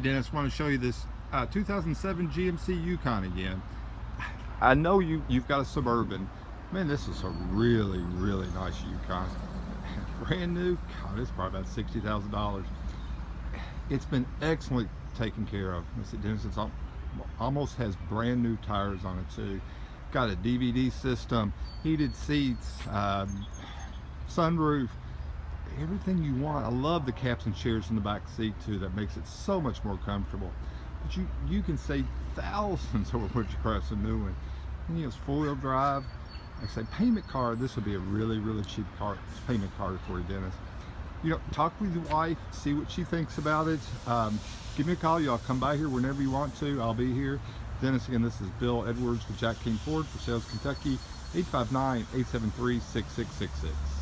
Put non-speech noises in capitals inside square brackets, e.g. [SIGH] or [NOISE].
Dennis, want to show you this uh, 2007 GMC Yukon again. I know you, you've got a Suburban. Man, this is a really, really nice Yukon. Brand new, God, it's probably about $60,000. It's been excellently taken care of. Dennis, it's almost has brand new tires on it too. Got a DVD system, heated seats, um, sunroof, everything you want. I love the caps and chairs in the back seat too. That makes it so much more comfortable. But you you can save thousands [LAUGHS] over what you price a new one. And, you know, it's four-wheel drive. I say, payment card. This would be a really really cheap car payment card for you, Dennis. You know, talk with your wife, see what she thinks about it. Um, give me a call. Y'all come by here whenever you want to. I'll be here. Dennis, again, this is Bill Edwards with Jack Kain Ford Versailles Kentucky, 859-873-6666.